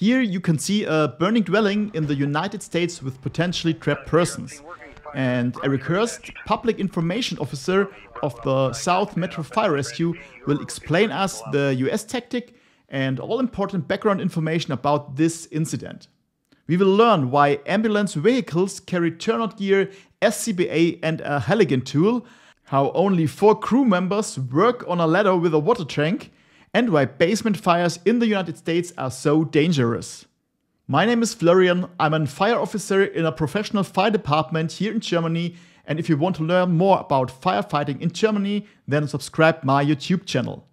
Here you can see a burning dwelling in the United States with potentially trapped persons. And Eric Hurst, Public Information Officer of the South Metro Fire Rescue, will explain us the US tactic and all important background information about this incident. We will learn why ambulance vehicles carry turnout gear, SCBA and a Halligan tool, how only four crew members work on a ladder with a water tank, and why basement fires in the United States are so dangerous. My name is Florian, I'm a fire officer in a professional fire department here in Germany, and if you want to learn more about firefighting in Germany, then subscribe my YouTube channel.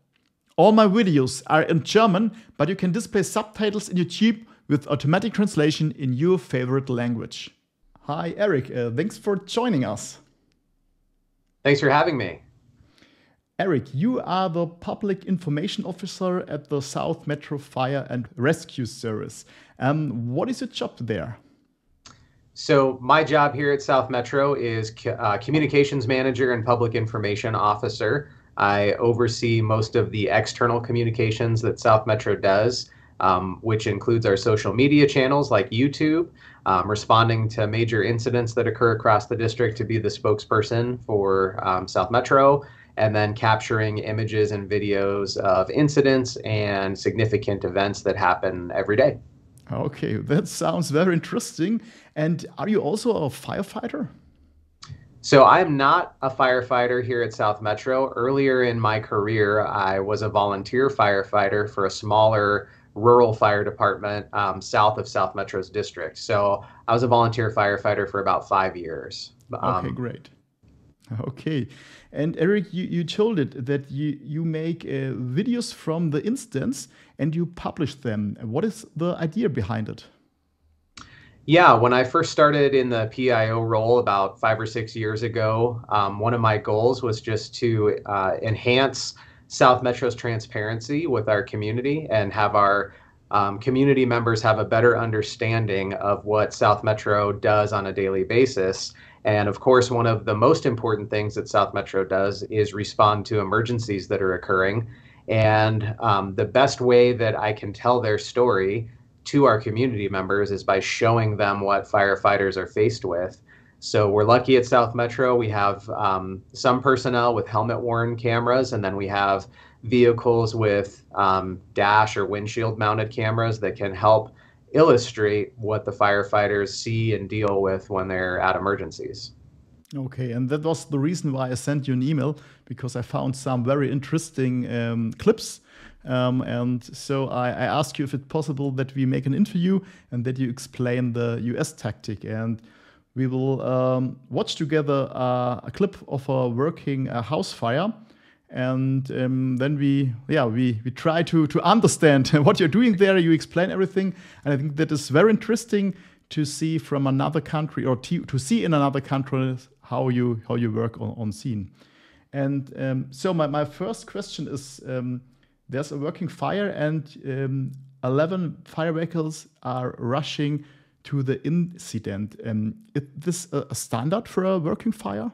All my videos are in German, but you can display subtitles in YouTube with automatic translation in your favorite language. Hi, Eric. Uh, thanks for joining us. Thanks for having me. Eric, you are the Public Information Officer at the South Metro Fire and Rescue Service. Um, what is your job there? So, my job here at South Metro is uh, Communications Manager and Public Information Officer. I oversee most of the external communications that South Metro does um, which includes our social media channels like YouTube, um, responding to major incidents that occur across the district to be the spokesperson for um, South Metro, and then capturing images and videos of incidents and significant events that happen every day. Okay, that sounds very interesting. And are you also a firefighter? So I'm not a firefighter here at South Metro. Earlier in my career, I was a volunteer firefighter for a smaller rural fire department um, south of South Metro's district. So I was a volunteer firefighter for about five years. Um, okay, great. Okay. And Eric, you, you told it that you, you make uh, videos from the instance and you publish them. What is the idea behind it? Yeah, when I first started in the PIO role about five or six years ago, um, one of my goals was just to uh, enhance South Metro's transparency with our community and have our um, community members have a better understanding of what South Metro does on a daily basis. And of course, one of the most important things that South Metro does is respond to emergencies that are occurring. And um, the best way that I can tell their story to our community members is by showing them what firefighters are faced with so we're lucky at South Metro. We have um, some personnel with helmet worn cameras, and then we have vehicles with um, dash or windshield mounted cameras that can help illustrate what the firefighters see and deal with when they're at emergencies. Okay, and that was the reason why I sent you an email because I found some very interesting um, clips. Um, and so I, I asked you if it's possible that we make an interview and that you explain the US tactic. And we will um, watch together uh, a clip of a working uh, house fire and um, then we yeah we, we try to to understand what you're doing there you explain everything and i think that is very interesting to see from another country or to, to see in another country how you how you work on, on scene and um, so my, my first question is um, there's a working fire and um, 11 fire vehicles are rushing to the incident. Um, is this a standard for a working fire?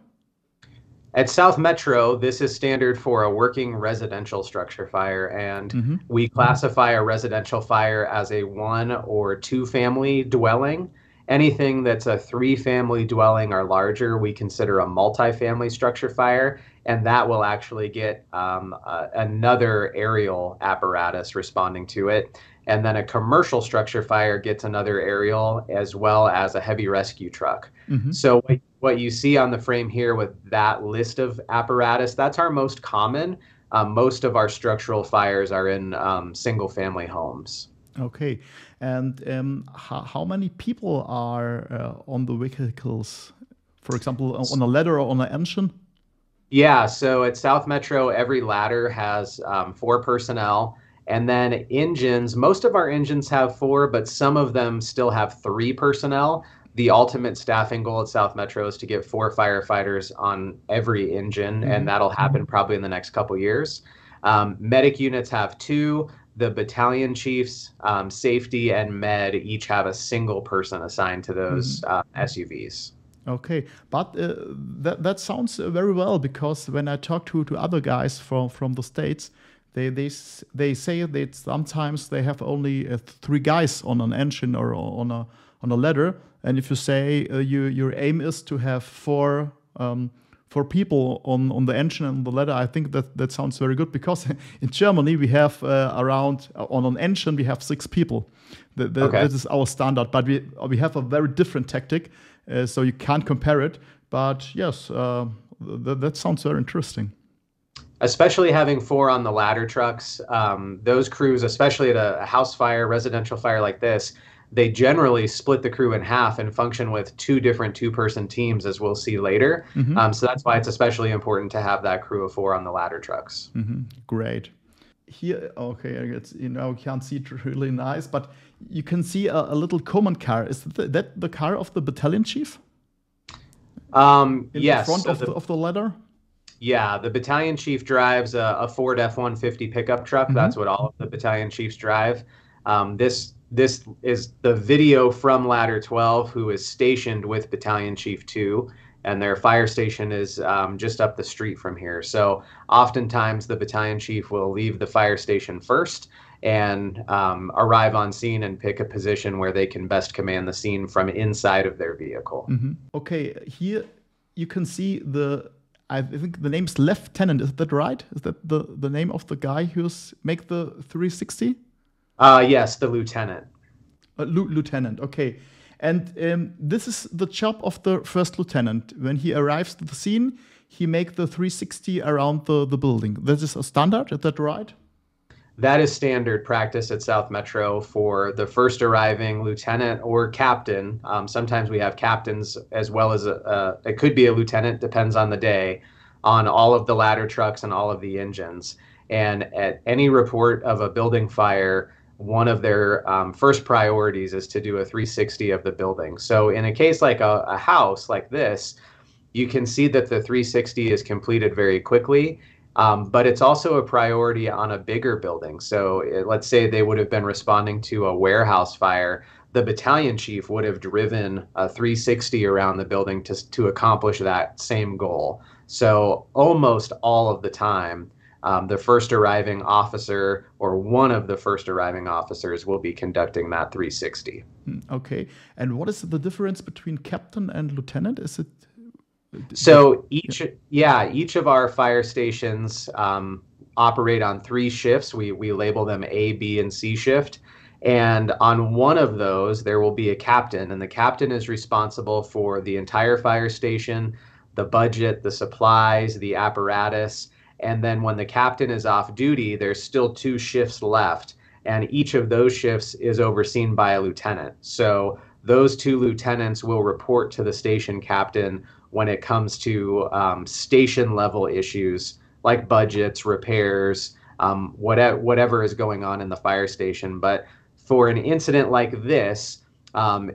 At South Metro, this is standard for a working residential structure fire, and mm-hmm. we classify a residential fire as a one or two family dwelling. Anything that's a three family dwelling or larger, we consider a multi-family structure fire, and that will actually get um, uh, another aerial apparatus responding to it and then a commercial structure fire gets another aerial as well as a heavy rescue truck. Mm-hmm. So what you see on the frame here with that list of apparatus, that's our most common. Um, most of our structural fires are in um, single family homes. Okay. And um, how, how, many people are uh, on the vehicles? For example, on a ladder or on an engine? Yeah, so at South Metro, every ladder has um, four personnel. And then engines, most of our engines have four, but some of them still have three personnel. The ultimate staffing goal at South Metro is to get four firefighters on every engine, mm-hmm. and that'll happen probably in the next couple years. Um, medic units have two. The battalion chiefs, um, safety, and med each have a single person assigned to those mm-hmm. uh, SUVs. Okay, but uh, that that sounds very well because when I talk to to other guys from from the states, they they they say that sometimes they have only uh, three guys on an engine or on a on a ladder, and if you say uh, you, your aim is to have four um, four people on on the engine and the ladder, I think that that sounds very good because in Germany we have uh, around uh, on an engine we have six people. The, the, okay. That is our standard, but we we have a very different tactic, uh, so you can't compare it. But yes, uh, th that sounds very interesting especially having four on the ladder trucks. Um, those crews, especially at a, a, house fire, residential fire like this, they generally split the crew in half and function with two different two-person teams, as we'll see later. Mm-hmm. Um, so that's why it's especially important to have that crew of four on the ladder trucks. Mm-hmm. Great. Here, okay, it's you know can't see it really nice, but you can see a, a little command car. Is that the, that the car of the battalion chief? Um, in yes. front so of, the, the, of the ladder. Yeah, the battalion chief drives a, a Ford F one fifty pickup truck. Mm-hmm. That's what all of the battalion chiefs drive. Um, this this is the video from Ladder 12, who is stationed with Battalion Chief 2, and their fire station is um, just up the street from here. So oftentimes the battalion chief will leave the fire station first and um, arrive on scene and pick a position where they can best command the scene from inside of their vehicle. Mm-hmm. Okay, here you can see the. I think the name's Lieutenant. Is that right? Is that the, the name of the guy who's make the 360? Uh, yes, the lieutenant. Uh, lieutenant, okay. And um, this is the job of the first lieutenant. When he arrives to the scene, he make the 360 around the, the building. This is a standard, is that right? That is standard practice at South Metro for the first arriving lieutenant or captain. Um, sometimes we have captains as well as a, a, it could be a lieutenant, depends on the day, on all of the ladder trucks and all of the engines. And at any report of a building fire, one of their um, first priorities is to do a 360 of the building. So in a case like a, a, house like this, you can see that the 360 is completed very quickly, um, but it's also a priority on a bigger building. So it, eh, let's say they would have been responding to a warehouse fire. The battalion chief would have driven a 360 around the building to, to accomplish that same goal. So almost all of the time, um, the first arriving officer or one of the first arriving officers will be conducting that 360. Hmm, okay. And what is the difference between captain and lieutenant? Is it? So each, yeah, yeah each of our fire stations um, operate on three shifts. We, we label them A, B, and C shift. And on one of those, there will be a captain, and the captain is responsible for the entire fire station, the budget, the supplies, the apparatus, and then when the captain is off duty, there's still two shifts left. And each of those shifts is overseen by a lieutenant. So those two lieutenants will report to the station captain when it comes to um, station level issues like budgets, repairs, um, whatever, whatever is going on in the fire station. But for an incident like this, um,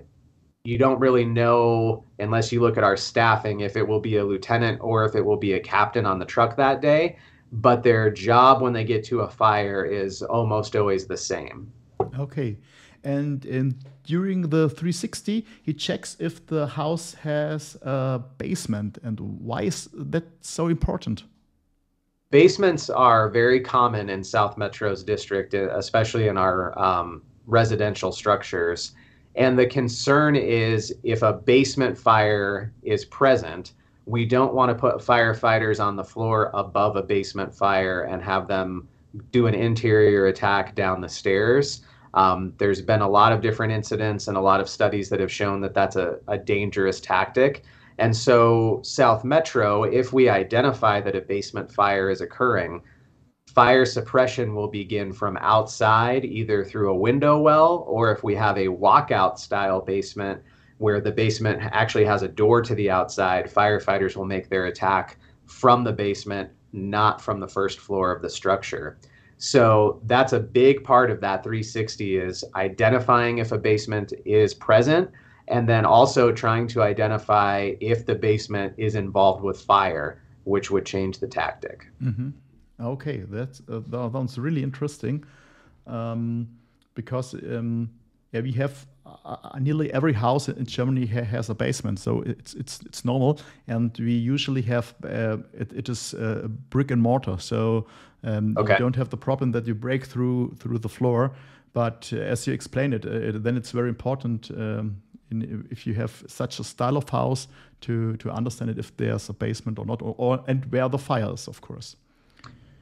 you don't really know unless you look at our staffing if it will be a lieutenant or if it will be a captain on the truck that day. But their job when they get to a fire is almost always the same. Okay. And and during the 360 he checks if the house has a basement. And why is that so important? Basements are very common in south metro's district especially in our um, residential structures and the concern is if a basement fire is present, we don't want to put firefighters on the floor above a basement fire and have them do an interior attack down the stairs. Um, there's been a lot of different incidents and a lot of studies that have shown that that's a, a dangerous tactic. And so, South Metro, if we identify that a basement fire is occurring, fire suppression will begin from outside, either through a window well, or if we have a walkout style basement where the basement actually has a door to the outside, firefighters will make their attack from the basement, not from the first floor of the structure. So that's a big part of that 360 is identifying if a basement is present and then also trying to identify if the basement is involved with fire, which would change the tactic. Mm-hmm. Okay, that's uh, that sounds really interesting, um, because um, yeah, we have uh, nearly every house in Germany ha has a basement, so it's it's it's normal. And we usually have uh, it, it is uh, brick and mortar, so um, okay. you don't have the problem that you break through through the floor. But uh, as you explained it, it, then it's very important. Um, in, if you have such a style of house to to understand it if there's a basement or not or, or and where the fire is of course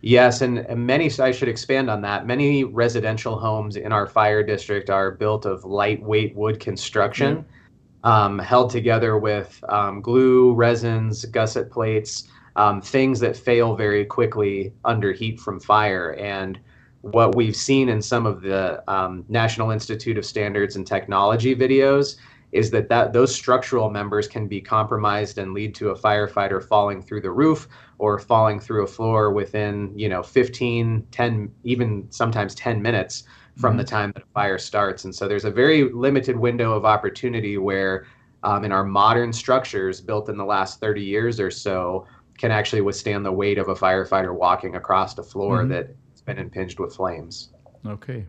Yes, and, many, I should expand on that. Many residential homes in our fire district are built of lightweight wood construction, mm-hmm. um, held together with um, glue, resins, gusset plates, um, things that fail very quickly under heat from fire. And what we've seen in some of the um, National Institute of Standards and Technology videos is that, that those structural members can be compromised and lead to a firefighter falling through the roof or falling through a floor within you know 15 10 even sometimes 10 minutes from mm-hmm. the time that a fire starts and so there's a very limited window of opportunity where um, in our modern structures built in the last 30 years or so can actually withstand the weight of a firefighter walking across a floor mm-hmm. that's been impinged with flames okay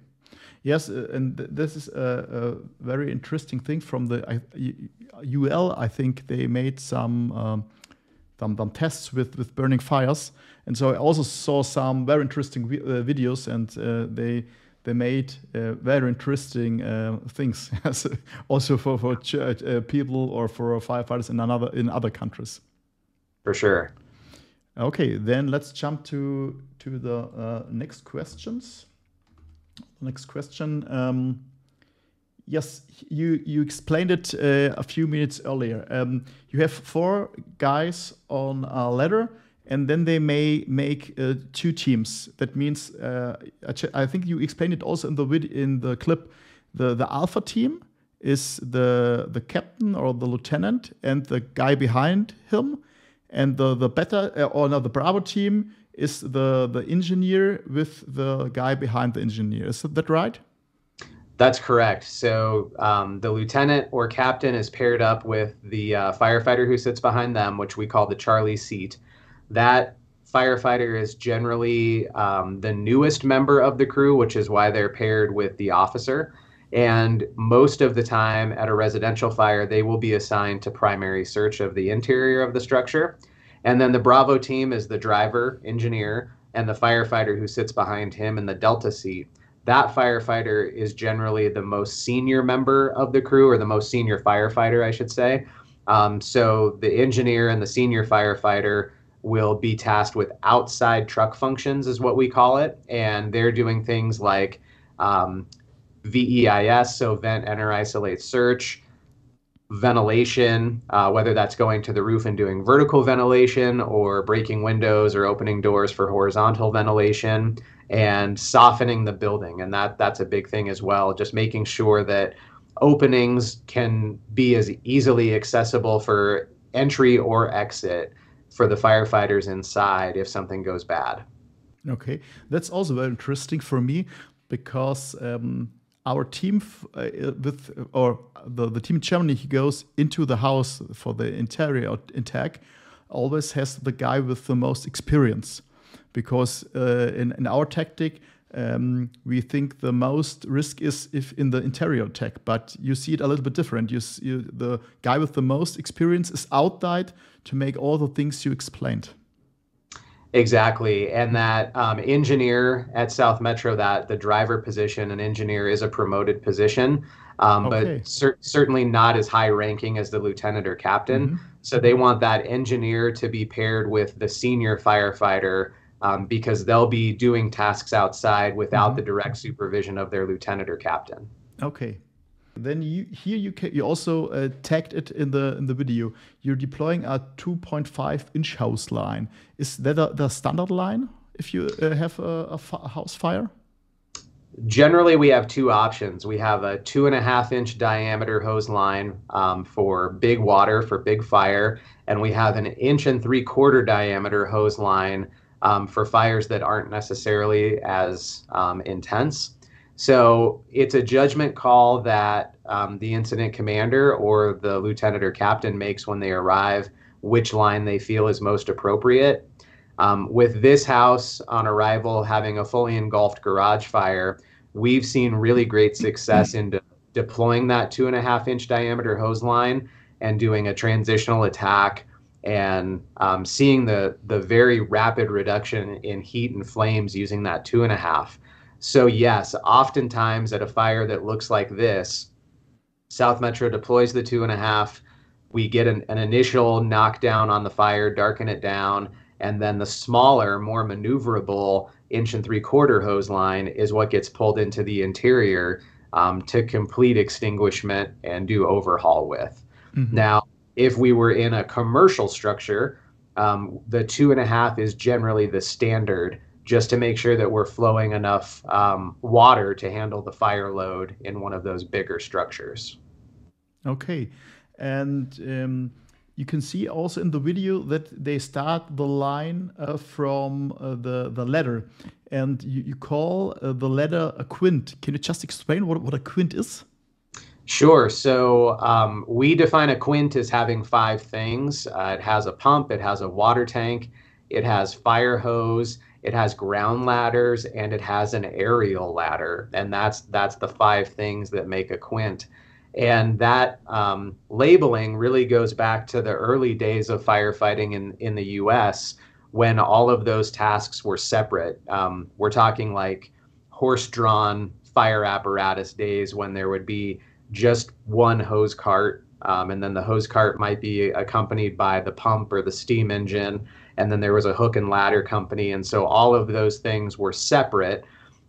Yes, uh, and th this is a, a, very interesting thing from the I, UL. I think they made some, um, some, some tests with with burning fires, and so I also saw some very interesting vi uh, videos, and uh, they they made uh, very interesting uh, things, also for for church, uh, people or for firefighters in another in other countries. For sure. Okay, then let's jump to to the next questions. Next question. Um, yes, you you explained it uh, a few minutes earlier. Um, you have four guys on a ladder, and then they may make uh, two teams. That means uh, I think you explained it also in the vid in the clip. The the alpha team is the the captain or the lieutenant, and the guy behind him, and the the beta uh, or no the Bravo team is the the engineer with the guy behind the engineer. Is that right? That's correct. So um, the lieutenant or captain is paired up with the uh, firefighter who sits behind them, which we call the Charlie seat. That firefighter is generally um, the newest member of the crew, which is why they're paired with the officer. And most of the time at a residential fire, they will be assigned to primary search of the interior of the structure. And then the Bravo team is the driver, engineer, and the firefighter who sits behind him in the Delta seat. That firefighter is generally the most senior member of the crew, or the most senior firefighter, I should say. Um, so the engineer and the senior firefighter will be tasked with outside truck functions, is what we call it. And they're doing things like um, VEIS, so vent, enter, isolate, search ventilation, uh, whether that's going to the roof and doing vertical ventilation or breaking windows or opening doors for horizontal ventilation and softening the building. And that that's a big thing as well, just making sure that openings can be as easily accessible for entry or exit for the firefighters inside if something goes bad. Okay, that's also very interesting for me because um, our team uh, with or the, the team in Germany he goes into the house for the interior attack always has the guy with the most experience. Because uh, in, in our tactic um, we think the most risk is if in the interior tech but you see it a little bit different. You, see, the guy with the most experience is outside to make all the things you explained Exactly. And that um, engineer at South Metro, that the driver position, an engineer is a promoted position, um, okay. but cer- certainly not as high ranking as the lieutenant or captain. Mm-hmm. So they want that engineer to be paired with the senior firefighter um, because they'll be doing tasks outside without mm-hmm. the direct supervision of their lieutenant or captain. Okay. Then you, here you can, you also uh, tagged it in the in the video. You're deploying a 2.5 inch hose line. Is that a, the standard line if you uh, have a, house fire? Generally, we have two options. We have a two and a half inch diameter hose line um, for big water for big fire, and we have an inch and three quarter diameter hose line um, for fires that aren't necessarily as um, intense. So it's a judgment call that um, the incident commander or the lieutenant or captain makes when they arrive, which line they feel is most appropriate. Um, with this house on arrival having a fully engulfed garage fire, we've seen really great success in de- deploying that two and a half inch diameter hose line and doing a transitional attack and um, seeing the the very rapid reduction in heat and flames using that two and a half. So yes, oftentimes at a fire that looks like this, South Metro deploys the two and a half. We get an, an initial knockdown on the fire, darken it down, and then the smaller, more maneuverable inch and three quarter hose line is what gets pulled into the interior um, to complete extinguishment and do overhaul with. Mm-hmm. Now, if we were in a commercial structure, um, the two and a half is generally the standard just to make sure that we're flowing enough um, water to handle the fire load in one of those bigger structures. Okay. And um, you can see also in the video that they start the line uh, from uh, the, the ladder and you, you call uh, the ladder a quint. Can you just explain what, what a quint is? Sure. So um, we define a quint as having five things. Uh, it has a pump, it has a water tank, it has fire hose, it has ground ladders, and it has an aerial ladder. And that's that's the five things that make a quint. And that um, labeling really goes back to the early days of firefighting in, in the US when all of those tasks were separate. Um, we're talking like horse drawn fire apparatus days when there would be just one hose cart. Um, and then the hose cart might be accompanied by the pump or the steam engine. And then there was a hook and ladder company. And so all of those things were separate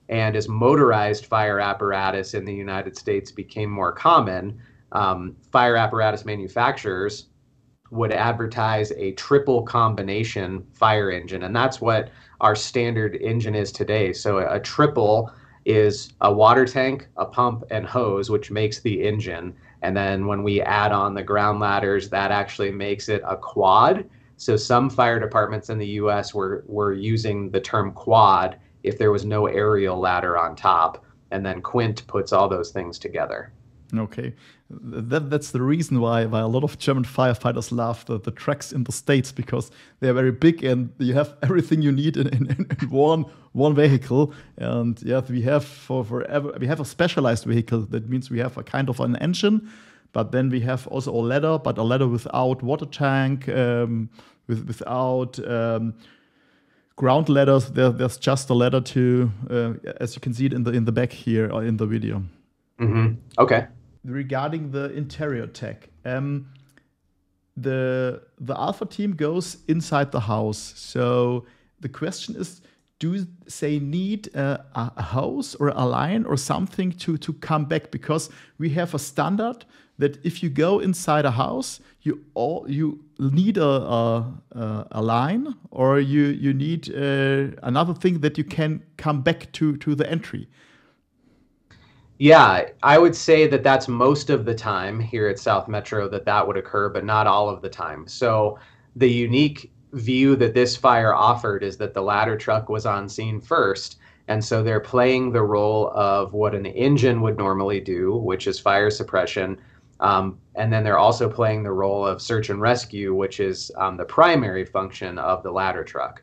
and as motorized fire apparatus in the United States became more common, um, fire apparatus manufacturers would advertise a triple combination fire engine. And that's what our standard engine is today. So a, a triple is a water tank, a pump, and hose, which makes the engine. And then when we add on the ground ladders, that actually makes it a quad. So some fire departments in the US were, were using the term quad if there was no aerial ladder on top. And then Quint puts all those things together. Okay, that, that's the reason why why a lot of German firefighters love the, the trucks in the states because they are very big and you have everything you need in, in, in one one vehicle. And yeah, we have for forever we have a specialized vehicle. That means we have a kind of an engine, but then we have also a ladder, but a ladder without water tank, um, with without um, ground ladders. There, there's just a ladder to, uh, as you can see it in the in the back here or uh, in the video. Mm-hmm. Okay. Regarding the interior tech, um, the the Alpha team goes inside the house. So the question is, do they need a, a house or a line or something to to come back? Because we have a standard that if you go inside a house, you all you need a a, a line or you you need uh, another thing that you can come back to to the entry. Yeah, I would say that that's most of the time here at South Metro that that would occur, but not all of the time. So the unique view that this fire offered is that the ladder truck was on scene first. And so they're playing the role of what an engine would normally do, which is fire suppression, um, and then they're also playing the role of search and rescue, which is um, the primary function of the ladder truck.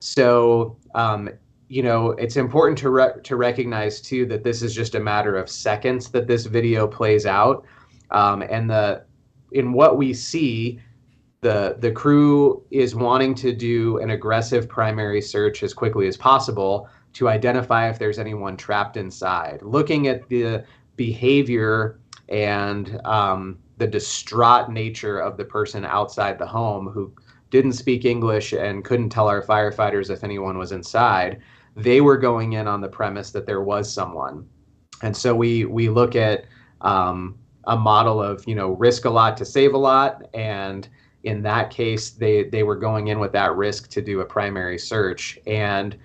So, um, you know, it's important to re- to recognize too that this is just a matter of seconds that this video plays out, um, and the in what we see, the the crew is wanting to do an aggressive primary search as quickly as possible to identify if there's anyone trapped inside. Looking at the behavior and um, the distraught nature of the person outside the home who didn't speak English and couldn't tell our firefighters if anyone was inside, they were going in on the premise that there was someone. And so we we look at um, a model of you know risk a lot to save a lot, and in that case they they were going in with that risk to do a primary search, and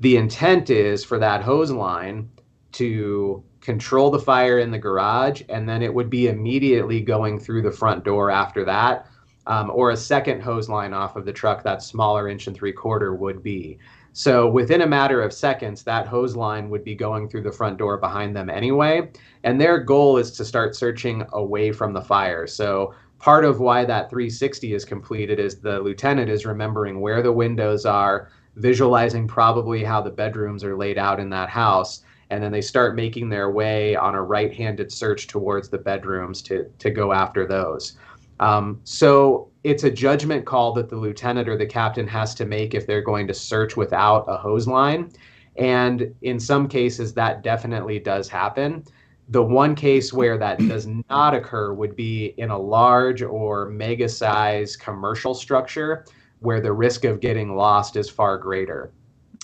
the intent is for that hose line to control the fire in the garage, and then it would be immediately going through the front door after that. Um, or a second hose line off of the truck, that smaller inch and three quarter would be. So within a matter of seconds, that hose line would be going through the front door behind them anyway. And their goal is to start searching away from the fire. So part of why that 360 is completed is the lieutenant is remembering where the windows are, visualizing probably how the bedrooms are laid out in that house, and then they start making their way on a right-handed search towards the bedrooms to to go after those. Um, so it's a judgment call that the lieutenant or the captain has to make if they're going to search without a hose line. And in some cases, that definitely does happen. The one case where that does not occur would be in a large or mega size commercial structure where the risk of getting lost is far greater.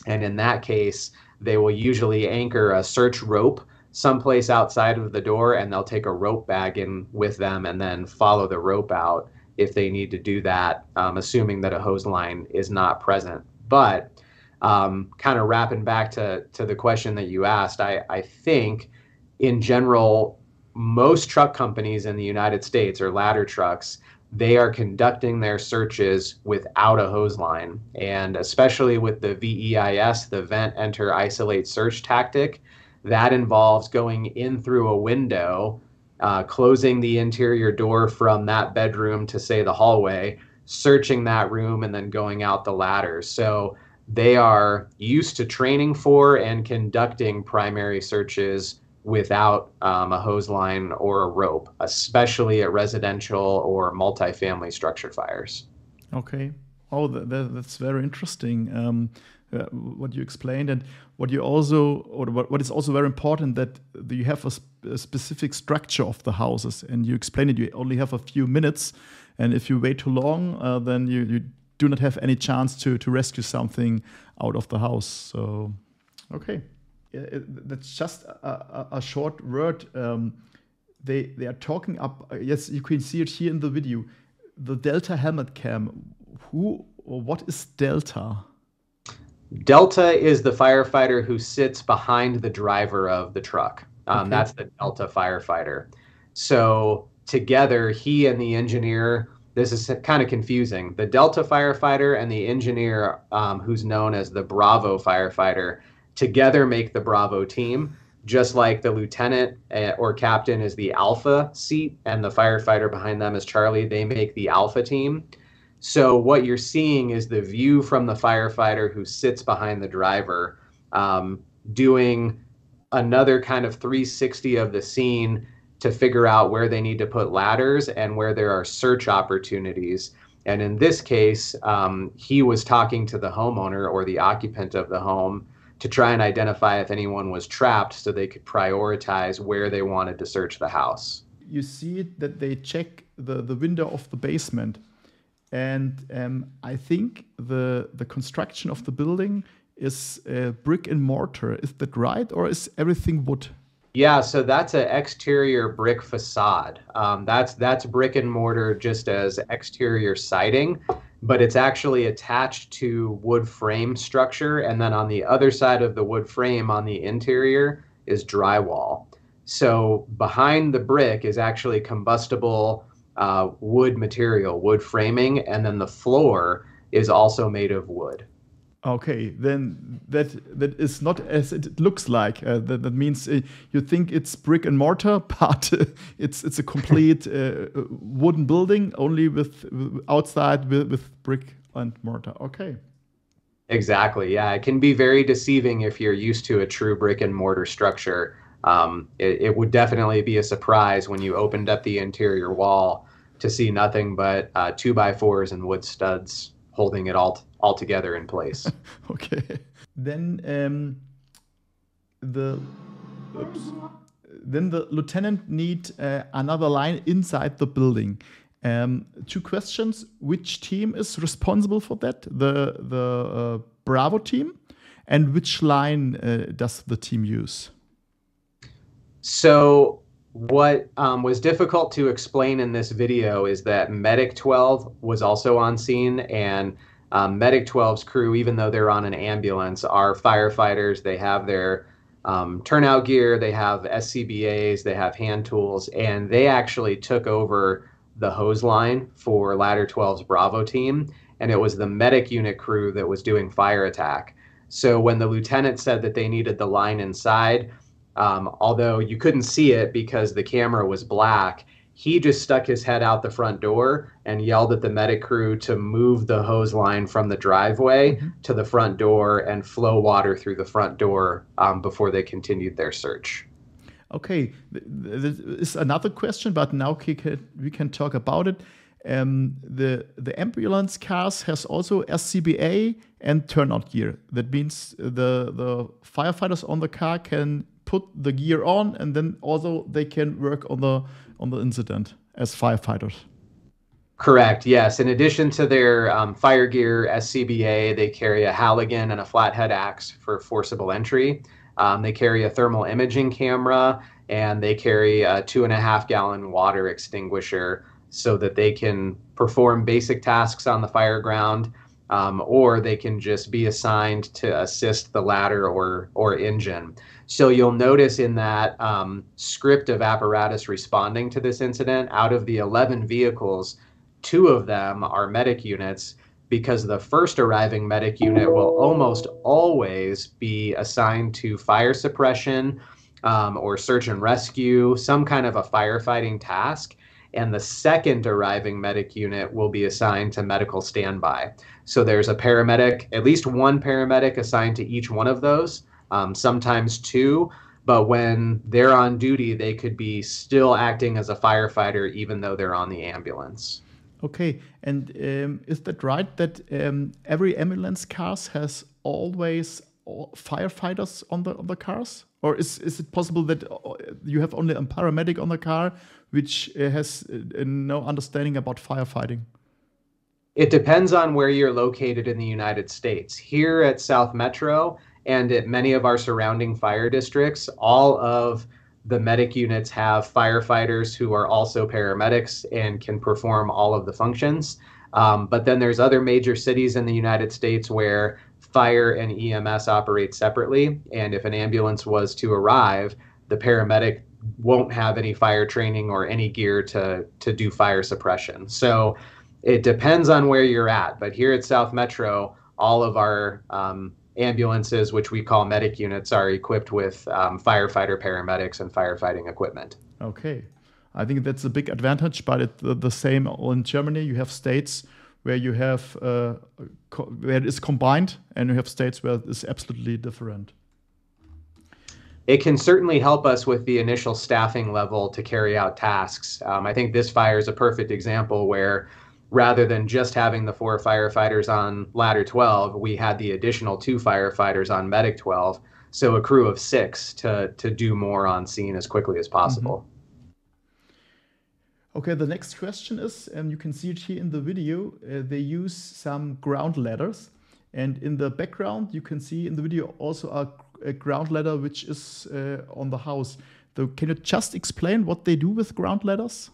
And in that case, they will usually anchor a search rope someplace outside of the door and they'll take a rope bag in with them and then follow the rope out if they need to do that, um, assuming that a hose line is not present. But um, kind of wrapping back to, to the question that you asked, I, I think in general, most truck companies in the United States or ladder trucks, they are conducting their searches without a hose line. And especially with the VEIS, the vent, enter, isolate, search tactic, that involves going in through a window, uh, closing the interior door from that bedroom to, say, the hallway, searching that room, and then going out the ladder. So they are used to training for and conducting primary searches without um, a hose line or a rope, especially at residential or multifamily structured fires. Okay. Oh, that, that's very interesting. Um, uh, what you explained and what you also or what, what is also very important that you have a, sp a, specific structure of the houses and you explain it you only have a few minutes and if you wait too long uh, then you, you do not have any chance to to rescue something out of the house so okay it, that's just a, a, short word. Um, they they are talking up. Uh, yes, you can see it here in the video. The Delta helmet cam. Who or what is Delta? Delta is the firefighter who sits behind the driver of the truck. Um, okay. That's the Delta firefighter. So together, he and the engineer. This is kind of confusing. The Delta firefighter and the engineer, um, who's known as the Bravo firefighter, together make the Bravo team, just like the lieutenant eh, or captain is the Alpha seat and the firefighter behind them is Charlie. They make the Alpha team. So what you're seeing is the view from the firefighter who sits behind the driver, um, doing another kind of 360 of the scene to figure out where they need to put ladders and where there are search opportunities. And in this case, um, he was talking to the homeowner or the occupant of the home to try and identify if anyone was trapped so they could prioritize where they wanted to search the house. You see that they check the, the window of the basement. And um, I think the, the construction of the building is uh, brick and mortar. Is that right? Or is everything wood? Yeah, so that's an exterior brick facade. Um, that's that's brick and mortar just as exterior siding but it's actually attached to wood frame structure. And then on the other side of the wood frame on the interior is drywall. So behind the brick is actually combustible uh, wood material, wood framing, and then the floor is also made of wood. Okay, then that that is not as it looks like. Uh, that, that means uh, you think it's brick and mortar, but uh, it's it's a complete uh, wooden building, only with outside with, with brick and mortar. Okay. Exactly. Yeah, it can be very deceiving if you're used to a true brick and mortar structure. Um, it, it, would definitely be a surprise when you opened up the interior wall to see nothing but uh, two by fours and wood studs holding it all all together in place. okay. Then um, the oops, then the lieutenant need uh, another line inside the building. Um, two questions: Which team is responsible for that? The the uh, Bravo team, and which line uh, does the team use? So what um, was difficult to explain in this video is that Medic 12 was also on scene and um, Medic 12's crew, even though they're on an ambulance, are firefighters. They have their um, turnout gear, they have SCBAs, they have hand tools, and they actually took over the hose line for Ladder 12's Bravo team. And it was the medic unit crew that was doing fire attack. So when the lieutenant said that they needed the line inside, um, although you couldn't see it because the camera was black, he just stuck his head out the front door and yelled at the medic crew to move the hose line from the driveway mm-hmm. to the front door and flow water through the front door um, before they continued their search. Okay, this is another question, but now we can, talk about it. Um, the the ambulance cars has also SCBA and turnout gear. That means the the firefighters on the car can put the gear on, and then also they can work on the on the incident as firefighters. Correct. Yes. In addition to their um, fire gear SCBA, they carry a Halligan and a flathead axe for forcible entry. Um, they carry a thermal imaging camera and they carry a two and a half gallon water extinguisher so that they can perform basic tasks on the fire ground um, or they can just be assigned to assist the ladder or or engine. So you'll notice in that um, script of apparatus responding to this incident, out of the 11 vehicles, two of them are medic units because the first arriving medic unit will almost always be assigned to fire suppression um, or search and rescue, some kind of a firefighting task and the second arriving medic unit will be assigned to medical standby. So there's a paramedic, at least one paramedic assigned to each one of those, um, sometimes two. But when they're on duty, they could be still acting as a firefighter even though they're on the ambulance. Okay, and um, is that right that um, every ambulance cars has always firefighters on the on the cars, or is is it possible that uh, you have only a paramedic on the car which uh, has uh, no understanding about firefighting? It depends on where you're located in the United States. Here at South Metro and at many of our surrounding fire districts, all of the medic units have firefighters who are also paramedics and can perform all of the functions. Um, but then there's other major cities in the United States where fire and EMS operate separately. And if an ambulance was to arrive, the paramedic won't have any fire training or any gear to to do fire suppression. So it depends on where you're at. But here at South Metro, all of our um, ambulances, which we call medic units, are equipped with um, firefighter paramedics and firefighting equipment. Okay. I think that's a big advantage, but it's the same in Germany. You have states where you have uh, where it is combined, and you have states where it's absolutely different it can certainly help us with the initial staffing level to carry out tasks. Um, I think this fire is a perfect example where rather than just having the four firefighters on ladder 12, we had the additional two firefighters on medic 12. So a crew of six to, to do more on scene as quickly as possible. Mm-hmm. Okay, the next question is, and you can see it here in the video, uh, they use some ground ladders. And in the background, you can see in the video also a a ground ladder which is uh, on the house. So can you just explain what they do with ground ladders?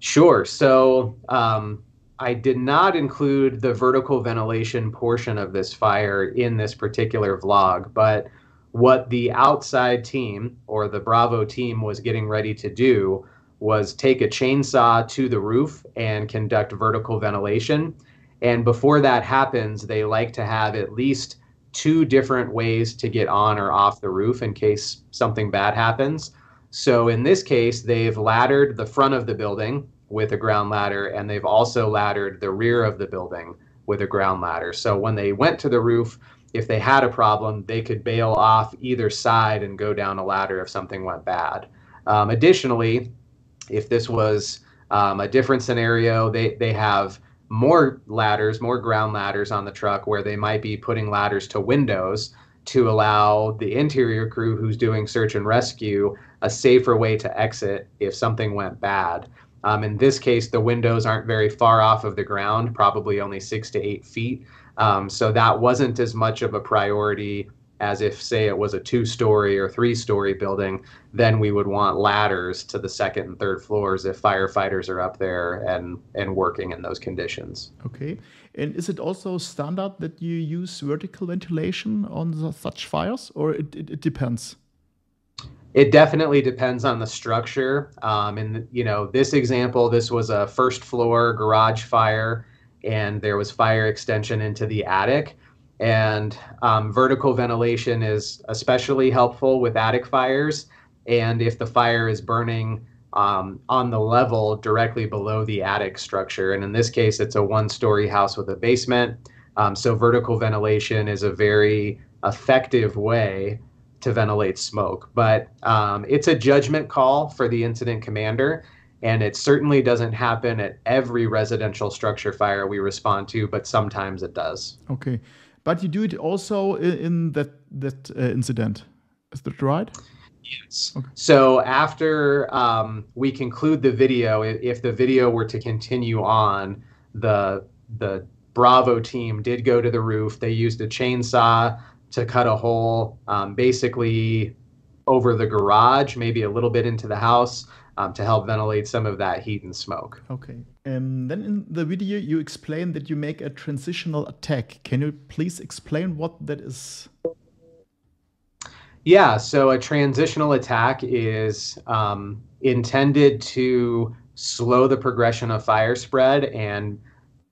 Sure. So um, I did not include the vertical ventilation portion of this fire in this particular vlog, but what the outside team or the Bravo team was getting ready to do was take a chainsaw to the roof and conduct vertical ventilation. And before that happens, they like to have at least two different ways to get on or off the roof in case something bad happens. So in this case, they've laddered the front of the building with a ground ladder, and they've also laddered the rear of the building with a ground ladder. So when they went to the roof, if they had a problem, they could bail off either side and go down a ladder if something went bad. Um, additionally, if this was um, a different scenario, they, they have more ladders, more ground ladders on the truck where they might be putting ladders to windows to allow the interior crew who's doing search and rescue a safer way to exit if something went bad. Um, in this case, the windows aren't very far off of the ground, probably only six to eight feet. Um, so that wasn't as much of a priority as if, say, it was a two story or three story building, then we would want ladders to the second and third floors if firefighters are up there and, and working in those conditions. Okay. And is it also standard that you use vertical ventilation on the, such fires, or it, it, it, depends? It definitely depends on the structure. Um, in you know this example, this was a first floor garage fire, and there was fire extension into the attic. And um, vertical ventilation is especially helpful with attic fires. And if the fire is burning um, on the level directly below the attic structure. And in this case, it's a one story house with a basement. Um, so vertical ventilation is a very effective way to ventilate smoke. But um, it's a judgment call for the incident commander. And it certainly doesn't happen at every residential structure fire we respond to, but sometimes it does. Okay. But you do it also in that, that uh, incident. Is that right? Yes. Okay. So after um, we conclude the video, if the video were to continue on, the the Bravo team did go to the roof. They used a chainsaw to cut a hole, um, basically over the garage, maybe a little bit into the house, um, to help ventilate some of that heat and smoke. Okay. Um, then in the video, you explain that you make a transitional attack. Can you please explain what that is? Yeah, so a transitional attack is um, intended to slow the progression of fire spread and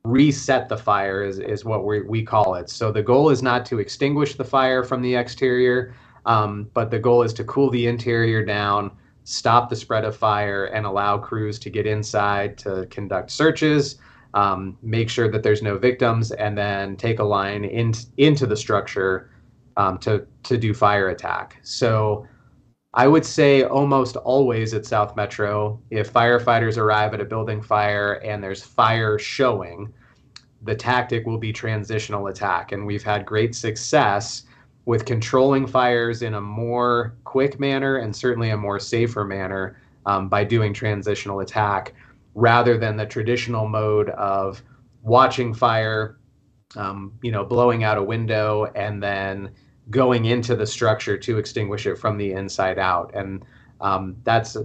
reset the fire is, is what we, we call it. So the goal is not to extinguish the fire from the exterior, um, but the goal is to cool the interior down, stop the spread of fire, and allow crews to get inside to conduct searches, um, make sure that there's no victims, and then take a line in, into the structure um, to to do fire attack. So I would say almost always at South Metro, if firefighters arrive at a building fire and there's fire showing, the tactic will be transitional attack. And we've had great success with controlling fires in a more quick manner and certainly a more safer manner um, by doing transitional attack rather than the traditional mode of watching fire, um, you know, blowing out a window and then going into the structure to extinguish it from the inside out. And um, that's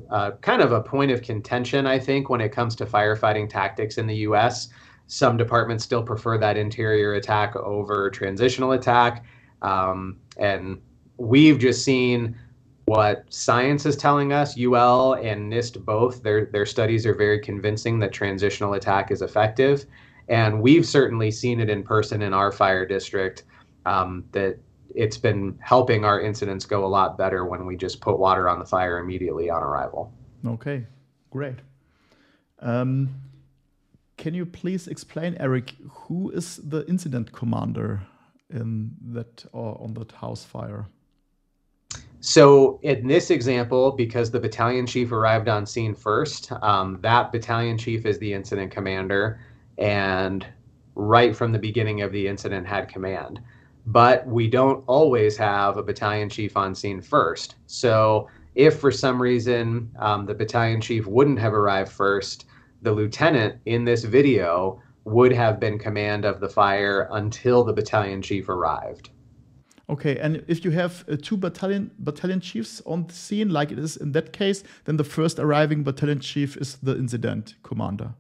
kind of a point of contention, I think, when it comes to firefighting tactics in the US. Some departments still prefer that interior attack over transitional attack. Um, and we've just seen what science is telling us. UL and NIST both, their, their studies are very convincing that transitional attack is effective. And we've certainly seen it in person in our fire district um, that it's been helping our incidents go a lot better when we just put water on the fire immediately on arrival. Okay, great. Um, can you please explain, Eric, who is the incident commander in that or on that house fire? So in this example, because the battalion chief arrived on scene first, um, that battalion chief is the incident commander, and right from the beginning of the incident had command but we don't always have a battalion chief on scene first. So if for some reason um, the battalion chief wouldn't have arrived first, the lieutenant in this video would have been command of the fire until the battalion chief arrived. Okay, and if you have uh, two battalion battalion chiefs on the scene, like it is in that case, then the first arriving battalion chief is the incident commander.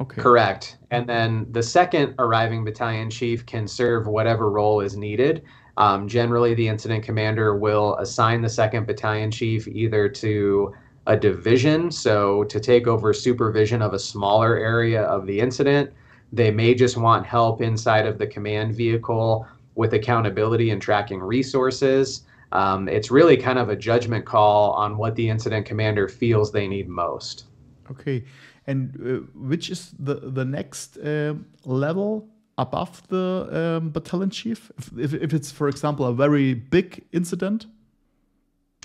Okay. Correct. And then the second arriving battalion chief can serve whatever role is needed. Um, generally, the incident commander will assign the second battalion chief either to a division, so to take over supervision of a smaller area of the incident. They may just want help inside of the command vehicle with accountability and tracking resources. Um, it's really kind of a judgment call on what the incident commander feels they need most. Okay and uh, which is the the next uh, level above the um, battalion chief? If, if, if, it's for example a very big incident?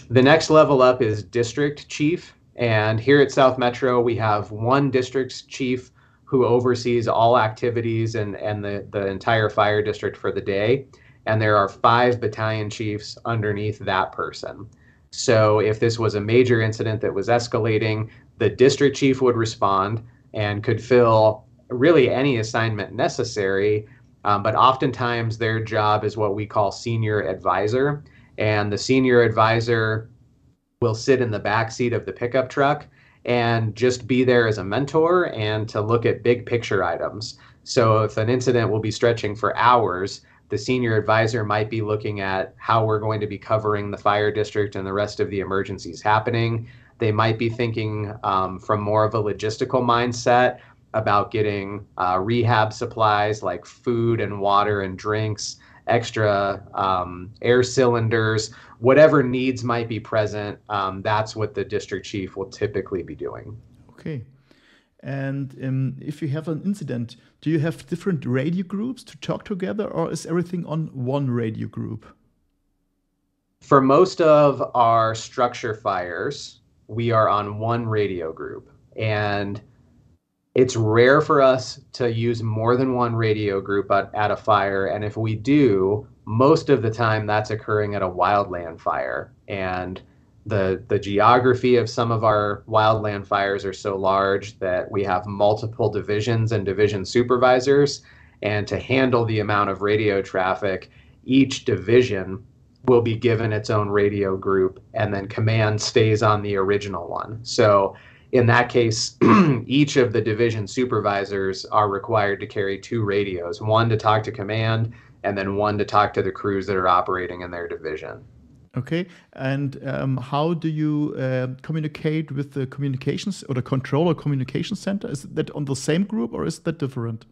The next level up is district chief. And here at south metro we have one district chief who oversees all activities and, and the, the entire fire district for the day. And there are five battalion chiefs underneath that person. So if this was a major incident that was escalating, the district chief would respond and could fill really any assignment necessary. Um, but oftentimes their job is what we call senior advisor. And the senior advisor will sit in the back seat of the pickup truck and just be there as a mentor and to look at big picture items. So if an incident will be stretching for hours, the senior advisor might be looking at how we're going to be covering the fire district and the rest of the emergencies happening. They might be thinking um, from more of a logistical mindset about getting uh, rehab supplies like food and water and drinks extra um, air cylinders, whatever needs might be present. Um, that's what the district chief will typically be doing. Okay. And um, if you have an incident, do you have different radio groups to talk together, or is everything on one radio group? For most of our structure fires, we are on one radio group. And it's rare for us to use more than one radio group at, at, a fire. And if we do, most of the time that's occurring at a wildland fire. And the, the geography of some of our wildland fires are so large that we have multiple divisions and division supervisors. And to handle the amount of radio traffic, each division will be given its own radio group, and then command stays on the original one. So in that case, each of the division supervisors are required to carry two radios one to talk to command, and then one to talk to the crews that are operating in their division. Okay, and um, how do you uh, communicate with the communications or the controller communication center? Is that on the same group or is that different?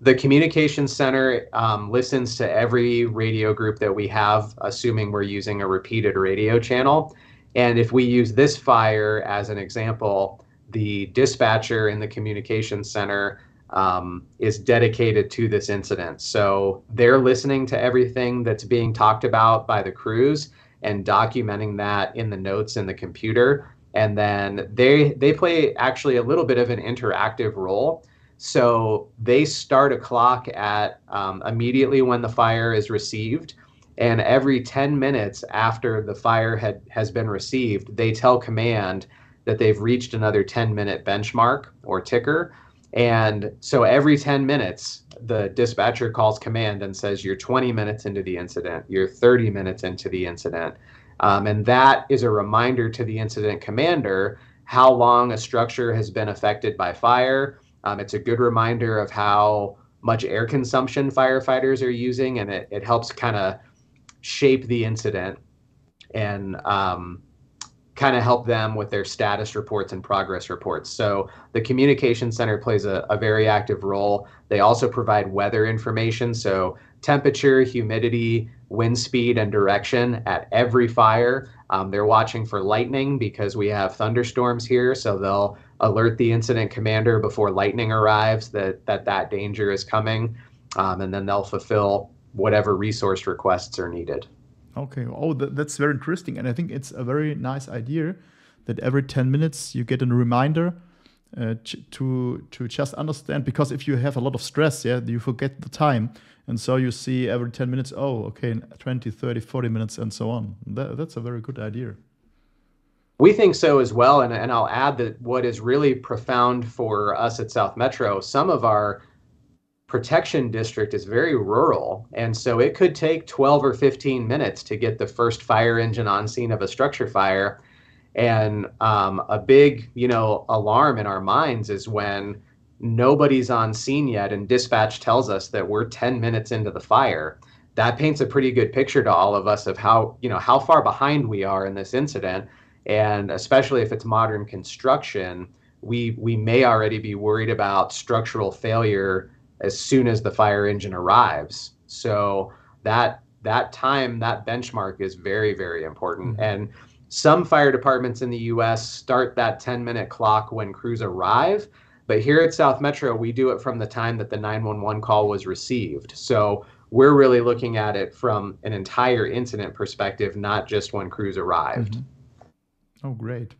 The communication center um, listens to every radio group that we have, assuming we're using a repeated radio channel. And if we use this fire as an example, the dispatcher in the communications center um, is dedicated to this incident. So they're listening to everything that's being talked about by the crews and documenting that in the notes in the computer. And then they they play actually a little bit of an interactive role. So they start a clock at um, immediately when the fire is received and every 10 minutes after the fire had, has been received, they tell command that they've reached another 10 minute benchmark or ticker. And so every 10 minutes, the dispatcher calls command and says, You're 20 minutes into the incident, you're 30 minutes into the incident. Um, and that is a reminder to the incident commander how long a structure has been affected by fire. Um, it's a good reminder of how much air consumption firefighters are using, and it, it helps kind of shape the incident and um, kind of help them with their status reports and progress reports. So the communication center plays a, a, very active role. They also provide weather information, so temperature, humidity, wind speed, and direction at every fire. Um, they're watching for lightning because we have thunderstorms here, so they'll alert the incident commander before lightning arrives that that, that danger is coming, um, and then they'll fulfill whatever resource requests are needed. Okay. Oh, that's very interesting, and I think it's a very nice idea that every ten minutes you get a reminder uh, to to just understand. Because if you have a lot of stress, yeah, you forget the time, and so you see every ten minutes. Oh, okay, 20, 30, 40 minutes, and so on. That, that's a very good idea. We think so as well, and, and I'll add that what is really profound for us at South Metro, some of our protection district is very rural. And so it could take 12 or 15 minutes to get the first fire engine on scene of a structure fire. And um, a big, you know, alarm in our minds is when nobody's on scene yet and dispatch tells us that we're 10 minutes into the fire. That paints a pretty good picture to all of us of how, you know, how far behind we are in this incident. And especially if it's modern construction, we we may already be worried about structural failure as soon as the fire engine arrives. So that that time, that benchmark is very, very important. Mm-hmm. And some fire departments in the US start that 10 minute clock when crews arrive. But here at South Metro, we do it from the time that the 911 call was received. So we're really looking at it from an entire incident perspective, not just when crews arrived. Mm-hmm. Oh, great.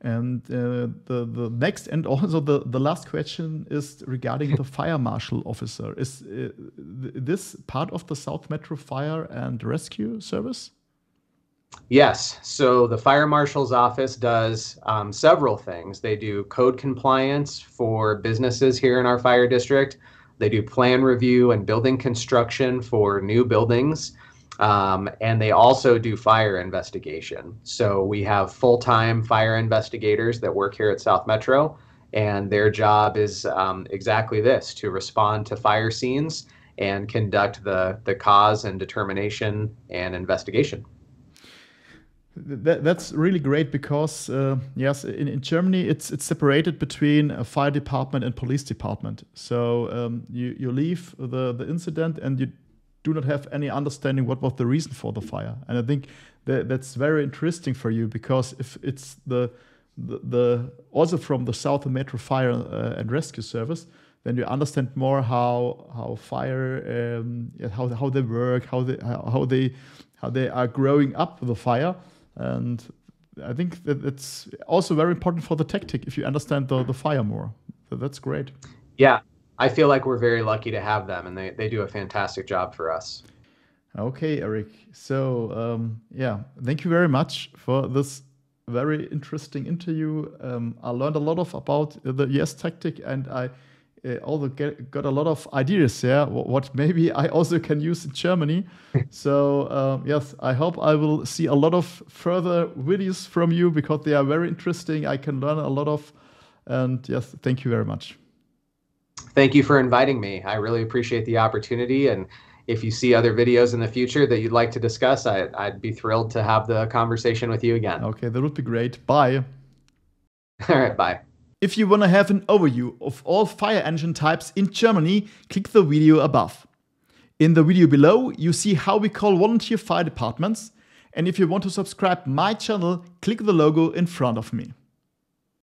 And uh, the the next and also the the last question is regarding the fire marshal officer. Is uh, this part of the South Metro Fire and Rescue Service? Yes. So the fire marshal's office does um, several things. They do code compliance for businesses here in our fire district. They do plan review and building construction for new buildings. Um, and they also do fire investigation. So we have full time fire investigators that work here at South Metro, and their job is um, exactly this to respond to fire scenes and conduct the, the cause and determination and investigation. That, that's really great because uh, yes, in, in Germany it's it's separated between a fire department and police department. So um, you you leave the the incident and you do not have any understanding what was the reason for the fire. And I think that that's very interesting for you because if it's the the, the also from the South Metro Fire uh, and Rescue Service, then you understand more how how fire um, how how they work, how they how they how they are growing up the fire, and I think that it's also very important for the tactic if you understand the the fire more. So that's great. Yeah, I feel like we're very lucky to have them, and they they do a fantastic job for us. Okay, Eric. So um, yeah, thank you very much for this very interesting interview. Um, I learned a lot of about the US tactic, and I uh, also get, got a lot of ideas there. What maybe I also can use in Germany. so um, yes, I hope I will see a lot of further videos from you because they are very interesting. I can learn a lot of, and yes, thank you very much. Thank you for inviting me. I really appreciate the opportunity and if you see other videos in the future that you'd like to discuss, I, would be thrilled to have the conversation with you again. Okay, that would be great. Bye. All right, bye. If you want to have an overview of all fire engine types in Germany, click the video above. In the video below, you see how we call volunteer fire departments. And if you want to subscribe my channel, click the logo in front of me.